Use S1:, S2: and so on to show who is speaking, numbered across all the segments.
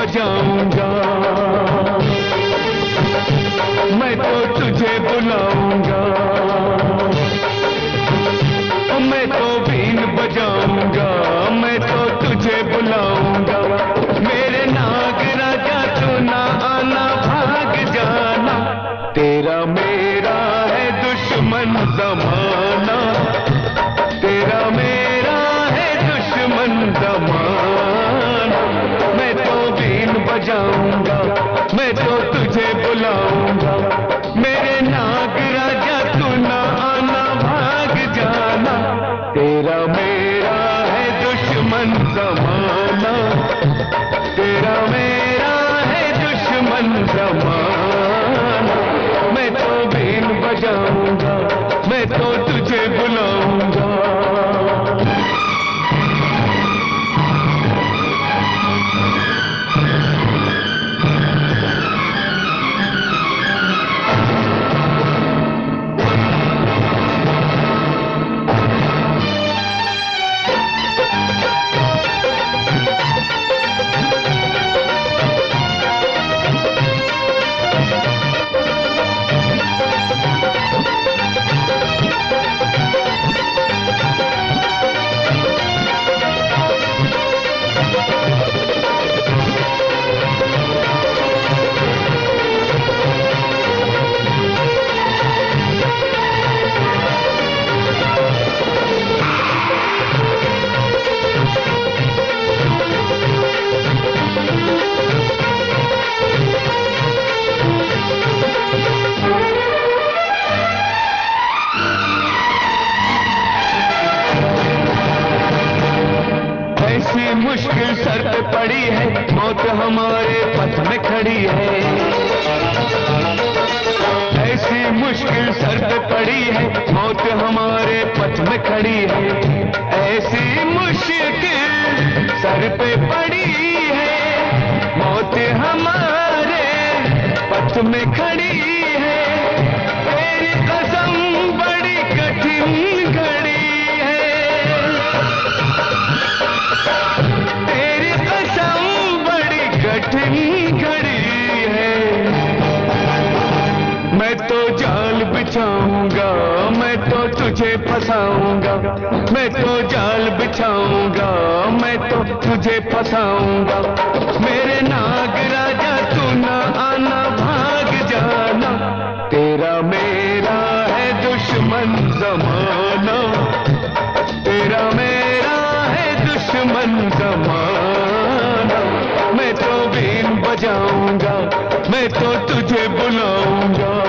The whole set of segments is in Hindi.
S1: बजाऊँगा। मैं तो तुझे बुलाऊँगा। मैं तो बीन बजाऊँगा। मैं तो तुझे बुलाऊँगा। मेरे नाग राजा तू ना आना, भाग जाना। तेरा मेरा है दुश्मन जमाना। तेरा मेरा बीन बजाऊँगा मैं तो तुझे बुलाऊँगा। मेरे नाग राजा, तू ना आना, भाग जाना। तेरा मेरा है दुश्मन जमाना मुश्किल सर पे पड़ी है, मौत हमारे पथ में खड़ी है। ऐसी मुश्किल सर पे पड़ी है, मौत हमारे पथ में खड़ी है। ऐसी मुश्किल सर पे पड़ी है, मौत हमारे पथ में खड़ी है तुझे फंसाऊँगा, मैं तो जाल बिछाऊँगा, मैं तो तुझे फंसाऊँगा। मेरे नाग राजा, तू ना आना, भाग जाना। तेरा मेरा है दुश्मन जमाना। तेरा मेरा है दुश्मन जमाना। मैं तो बीन बजाऊँगा, मैं तो तुझे बुलाऊँगा।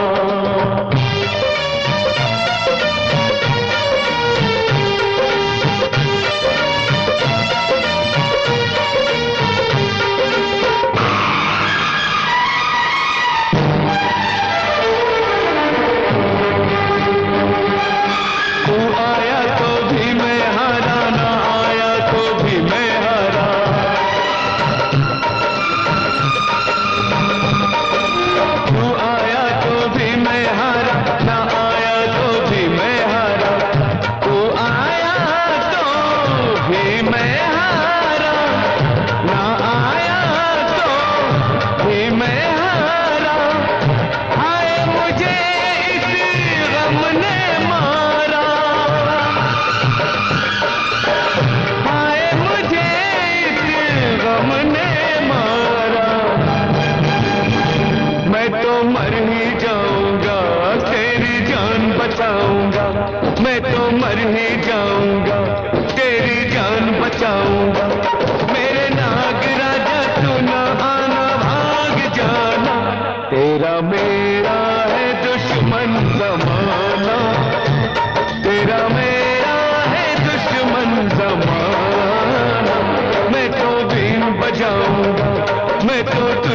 S1: मैं तो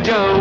S1: बजाऊँगा